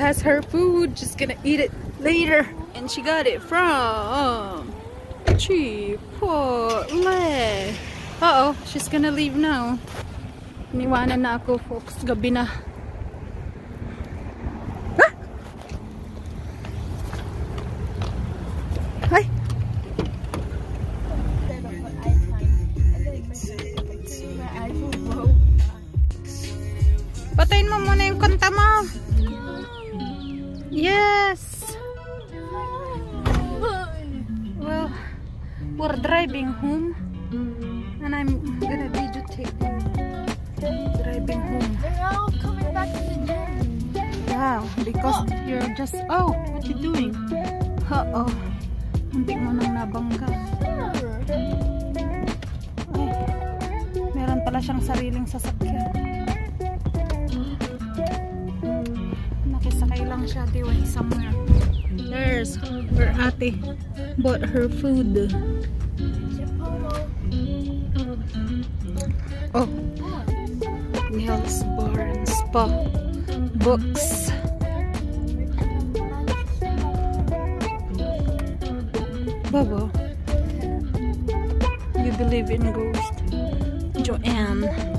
has her food. just gonna eat it later. And she got it from Chipotle. Uh-oh, she's gonna leave now. Niwanan na folks. Gabi na. We're driving home. And I'm gonna videotape them driving home. They're all coming back to the gym. Wow, because you're just... Oh, what you doing? Uh-oh. Hindi mo nang nabangga. Ay, meron pala siyang sariling sasakyan. Lang siya diway somewhere. There's her ate bought her food. Oh, nails bar and spa books. Baba, you believe in ghosts. Joanne.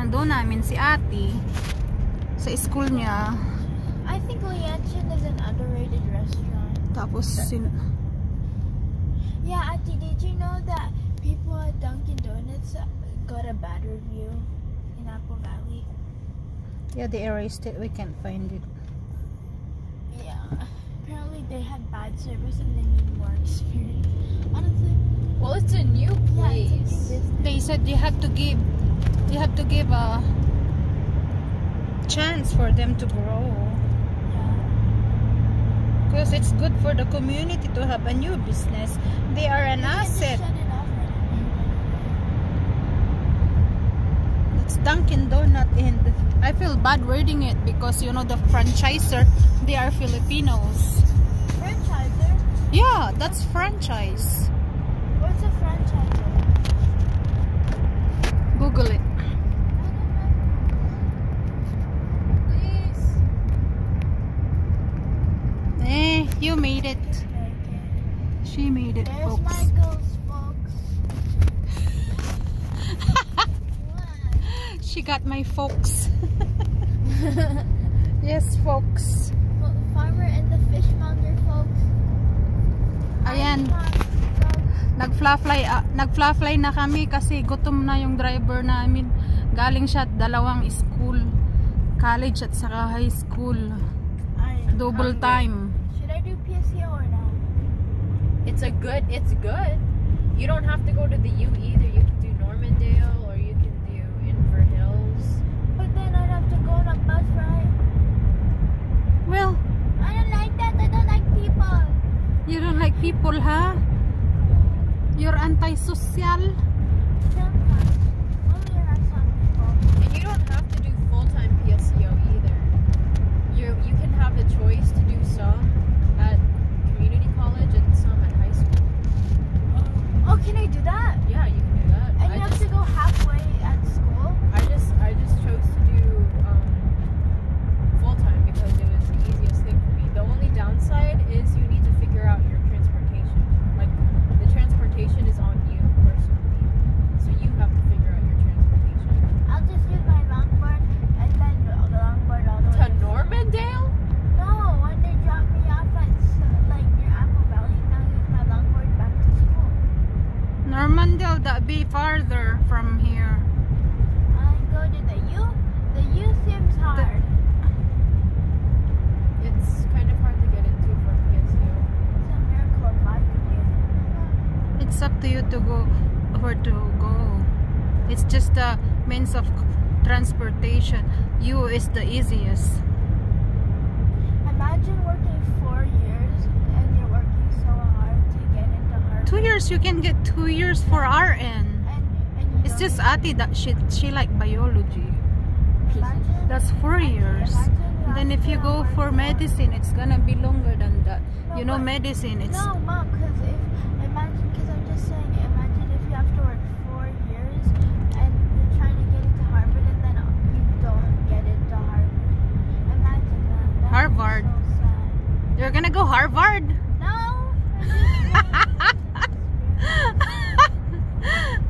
Sinundo namin si ate sa school niya. I think Lianchin is an underrated restaurant. Tapos sin Yeah, Auntie, did you know that people at Dunkin' Donuts got a bad review in Apple Valley? Yeah, they erased it. We can't find it. Yeah. Apparently they had bad service and they need more experience. Honestly, Well, it's a new yeah, a new place. They said you have to give you have to give a chance for them to grow. Because it's good for the community to have a new business. They are an You can't just asset. shut it off right away. It's Dunkin' Donut and I feel bad reading it because you know the franchiser they are Filipinos. Franchiser? Yeah, that's franchise. What's a franchiser? Google it. Please. Eh, you made it. She made it, There's folks. folks. She got my folks. yes, folks. Nag-fly ah, nag-fly na kami kasi gutom na yung driver namin. Galing siya at dalawang school, college at saka high school. I- Double Hungry. time. Should I do PSO or no? It's a good. It's good. You don't have to go to the U either. You can do Normandale or you can do Inver Hills. But then I'd have to go on a bus ride. Well, I don't like that. I don't like people. you don't like people, huh? You're antisocial. Sometimes. Only around some people. And you don't have to do full time PSEO either. You you can have the choice to do some at community college and some at high school. Oh, can I do that? Yeah, you can do that. And I you have just to go halfway at school? I just I just chose to do um, full time because it was the easiest thing for me. The only downside is you need to figure out your transportation. Like the transportation is on you personally, so you have to figure out your transportation. I'll just use my longboard and then the the longboard all the way. To Normandale? No, when they drop me off at s- like near Apple Valley, and I'll use my longboard back to school. Normandale, that be farther from here. I go to the U. The U seems hard. It's kind of hard to get into from PSU. It's a miracle if I could do it. It's up to you to go where to go. It's just a means of transportation. You is the easiest. Imagine working four years and you're working so hard to get into Harvard. Two years, you can get two years for RN. And, and It's just Ati that she she like biology. That's four years. Then if you go for medicine, it's gonna be longer than that. You know, medicine. It's No, mom, because if imagine, because I'm just saying, imagine if you have to work four years and you're trying to get into Harvard and then you don't get into Harvard. Imagine that. That would be Harvard. So sad. you're gonna go Harvard. No. I'm just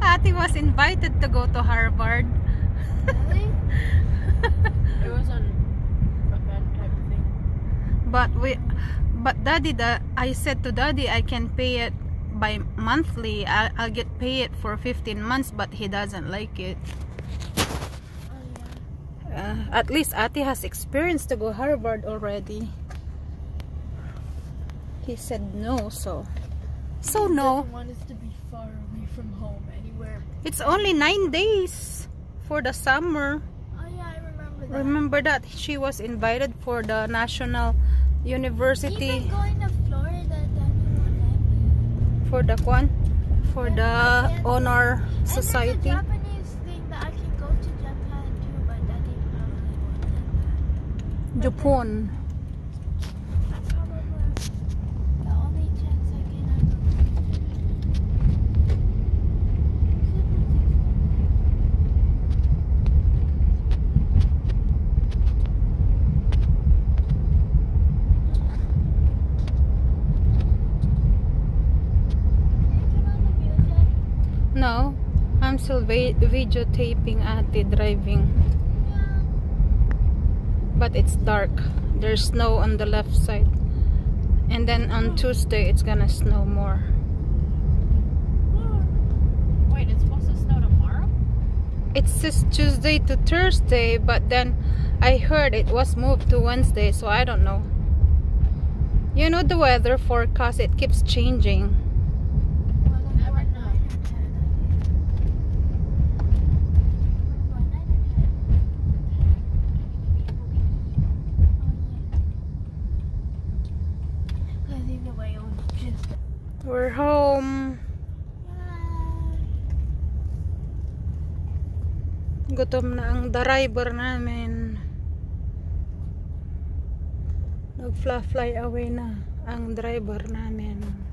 Ati was invited to go to Harvard. really? It was an event type thing. But we, but daddy, the I said to daddy, I can pay it by monthly. I, I'll get paid for 15 months, but he doesn't like it. Oh. Uh, at least Ati has experience to go Harvard already. He said no, so so no. To be far away from home. It's only nine days for the summer. Oh yeah, I remember that. Remember that she was invited for the national university Even going to Florida, Daddy won't let me. for the kwan for the honor And society. Japanese thing that I can go to Japan too, but Daddy probably won't let that. Japan. Probably the only chance I can ever. No, I'm still vi- videotaping Ate driving. But it's dark. There's snow on the left side. And then on Tuesday it's gonna snow more. Wait, it's supposed to snow tomorrow? It says Tuesday to Thursday, but then I heard it was moved to Wednesday, so I don't know. You know the weather forecast, it keeps changing. We're home. Gutom na ang driver namin. Nag-fly away na ang driver namin.